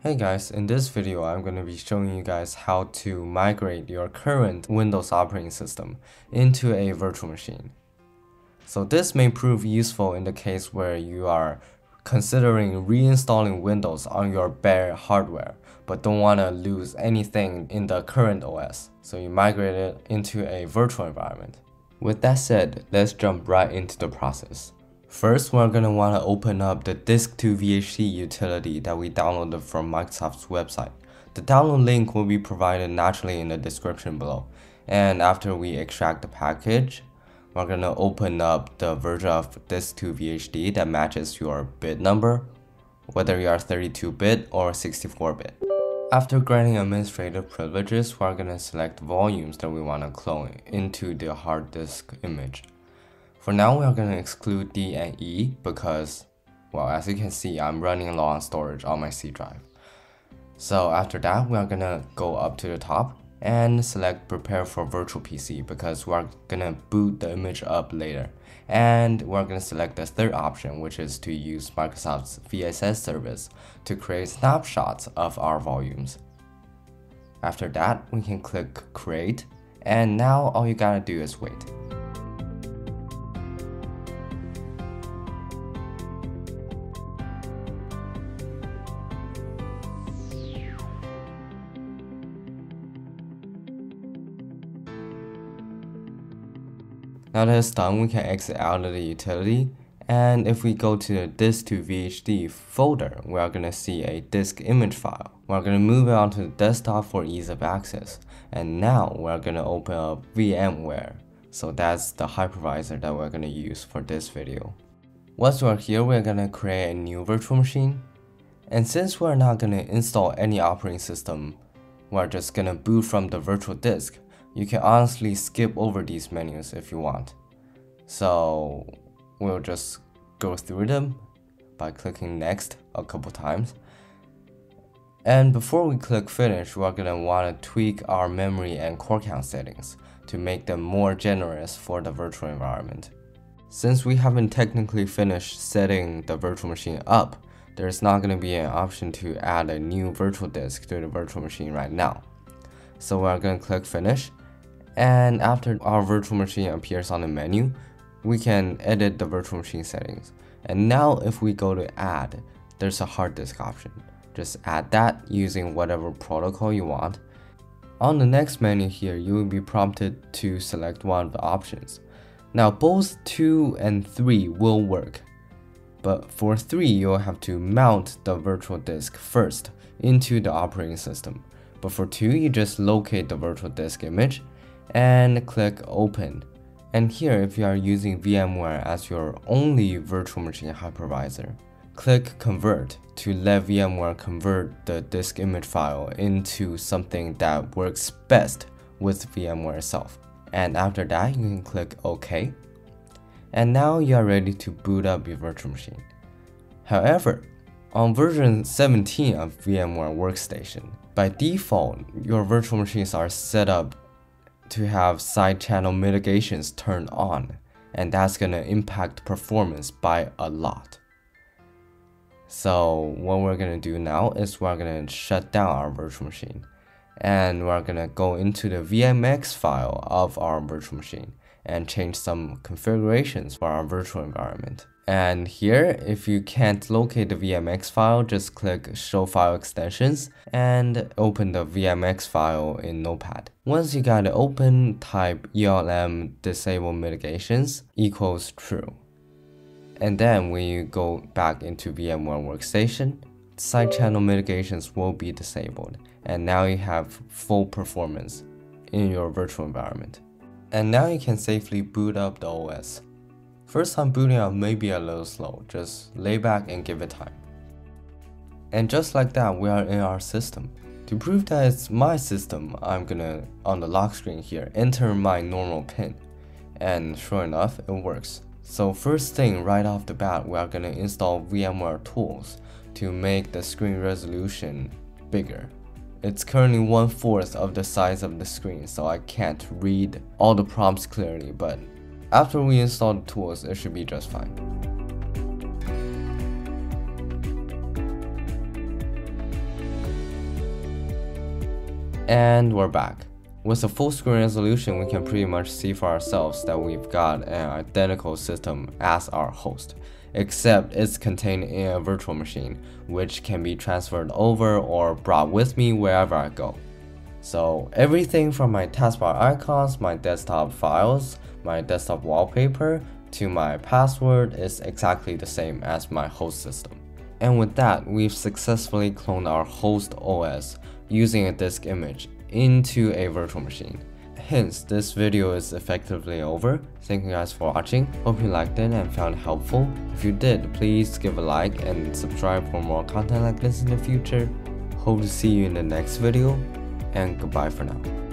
Hey guys, in this video I'm going to be showing you guys how to migrate your current Windows operating system into a virtual machine. So this may prove useful in the case where you are considering reinstalling Windows on your bare hardware but don't want to lose anything in the current OS, so you migrate it into a virtual environment. With that said, let's jump right into the process. First, we're going to want to open up the Disk2VHD utility that we downloaded from Microsoft's website. The download link will be provided naturally in the description below. And after we extract the package, we're going to open up the version of Disk2VHD that matches your bit number, whether you are 32-bit or 64-bit. After granting administrative privileges, we're going to select volumes that we want to clone into the hard disk image. For now, we are going to exclude D and E because, well, as you can see, I'm running low on storage on my C drive. So after that, we are going to go up to the top and select prepare for virtual PC because we're going to boot the image up later. And we're going to select the third option, which is to use Microsoft's VSS service to create snapshots of our volumes. After that, we can click create and now all you gotta do is wait. Now that it's done, we can exit out of the utility. And if we go to the disk2VHD folder, we are going to see a disk image file. We're going to move it onto the desktop for ease of access. And now we're going to open up VMware. So that's the hypervisor that we're going to use for this video. Once we're here, we're going to create a new virtual machine. And since we're not going to install any operating system, we're just going to boot from the virtual disk you can honestly skip over these menus if you want. So we'll just go through them by clicking next a couple times. And before we click finish, we're gonna wanna tweak our memory and core count settings to make them more generous for the virtual environment. Since we haven't technically finished setting the virtual machine up, there's not going to be an option to add a new virtual disk to the virtual machine right now. So we're going to click finish and after our virtual machine appears on the menu, we can edit the virtual machine settings. And now if we go to add, there's a hard disk option. Just add that using whatever protocol you want. On the next menu here, you will be prompted to select one of the options. Now both 2 and 3 will work, but for 3 you'll have to mount the virtual disk first into the operating system. But for 2 you just locate the virtual disk image and click open. And here if you are using VMware as your only virtual machine hypervisor, click convert to let VMware convert the disk image file into something that works best with VMware itself. And after that, you can click OK. And now you are ready to boot up your virtual machine. However, on version 17 of VMware Workstation, by default, your virtual machines are set up to have side channel mitigations turned on and that's gonna impact performance by a lot. So what we're gonna do now is we're gonna shut down our virtual machine and we're gonna go into the VMX file of our virtual machine and change some configurations for our virtual environment. And here, if you can't locate the VMX file, just click Show File Extensions and open the VMX file in Notepad. Once you got it open, type ULM disable mitigations equals true. And then when you go back into VMware Workstation, side channel mitigations will be disabled. And now you have full performance in your virtual environment. And now you can safely boot up the OS. First time booting up may be a little slow, just lay back and give it time. And just like that, we are in our system. To prove that it's my system, I'm gonna, on the lock screen here, enter my normal pin. And sure enough, it works. So first thing right off the bat, we are gonna install VMware tools to make the screen resolution bigger. It's currently one fourth of the size of the screen, so I can't read all the prompts clearly, but after we install the tools, it should be just fine. And we're back. With a full screen resolution, we can pretty much see for ourselves that we've got an identical system as our host, except it's contained in a virtual machine, which can be transferred over or brought with me wherever I go. So everything from my taskbar icons, my desktop files, my desktop wallpaper, to my password is exactly the same as my host system. And with that, we've successfully cloned our host OS using a disk image into a virtual machine. Hence, this video is effectively over. Thank you guys for watching. Hope you liked it and found it helpful. If you did, please give a like and subscribe for more content like this in the future. Hope to see you in the next video and goodbye for now.